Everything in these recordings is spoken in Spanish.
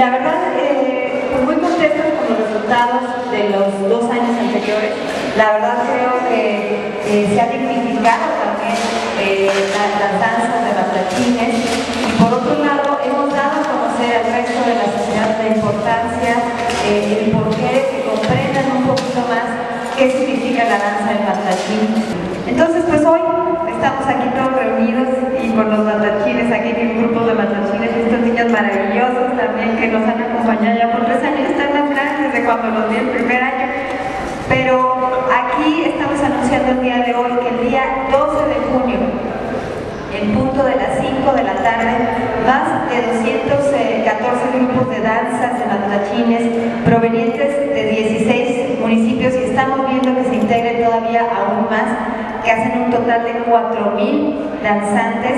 la verdad, eh, pues muy contentos con los resultados de los dos años anteriores. La verdad creo que eh, se ha dignificado también eh, las danzas de batrachines y por otro lado hemos dado a conocer al resto de la sociedad la importancia, el porqué, que comprendan un poquito más qué significa la danza del batrachín. Entonces pues hoy estamos aquí todos reunidos y con los matachines, aquí en un grupo de matachines, estos niños maravillosos también que nos han acompañado ya por tres años, están grandes de cuando los vi el primer año. Pero aquí estamos anunciando el día de hoy que el día 12 de junio, en punto de las 5 de la tarde, más de 214 grupos de danzas de matachines provenientes de 16 municipios y estamos viendo que se integren todavía aún más que hacen un total de 4.000 danzantes,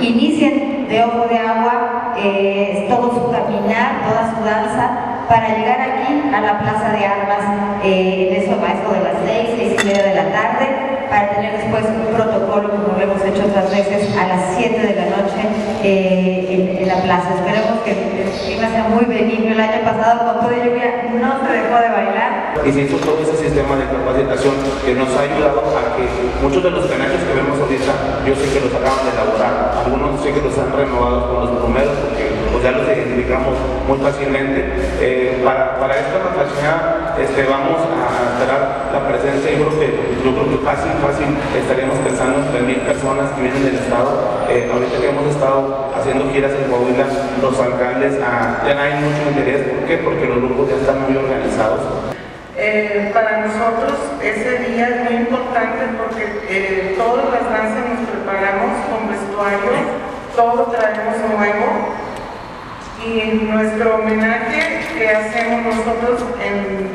inician de ojo de agua eh, todo su caminar, toda su danza, para llegar aquí a la Plaza de Armas eh, en eso, maestro de las 6, 6 y media de la tarde, para tener después un protocolo, como lo hemos hecho otras veces, a las 7 de la noche eh, en, la plaza. Esperemos que el clima sea muy benigno. El año pasado, con todo lluvia, no se dejó de bailar. Y se hizo todo ese sistema de capacitación que nos ha ayudado a que muchos de los canales que vemos ahorita, yo sé que los acaban de elaborar. Algunos sé que los han renovado con los primeros ya los identificamos muy fácilmente. Eh, para, para, esta capacidad este, vamos a esperar la presencia, yo creo que, yo creo que fácil, fácil estaríamos pensando en mil personas que vienen del estado. Eh, ahorita que hemos estado haciendo giras en Coahuila, los alcaldes ah, ya hay mucho interés. ¿Por qué? Porque los grupos ya están muy organizados. Eh, para nosotros ese día es muy importante porque eh, todas las danzas nos preparamos con vestuario, todo traemos nuevo nuestro homenaje que hacemos nosotros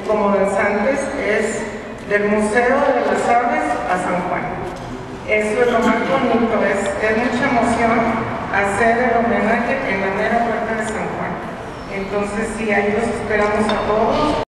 como danzantes es del Museo de las Aves a San Juan. Eso es lo más bonito, es, es mucha emoción hacer el homenaje en la mera puerta de San Juan. Entonces sí, ahí los esperamos a todos.